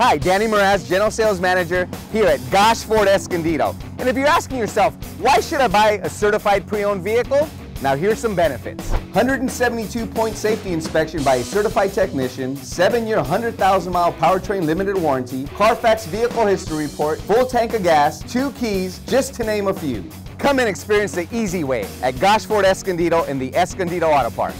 Hi, Danny Moraz, General Sales Manager here at Gosch Ford Escondido. And if you're asking yourself, why should I buy a certified pre-owned vehicle? Now here's some benefits. 172 point safety inspection by a certified technician, 7 year 100,000 mile powertrain limited warranty, Carfax vehicle history report, full tank of gas, two keys, just to name a few. Come and experience the easy way at Gosch Ford Escondido in the Escondido Auto Park.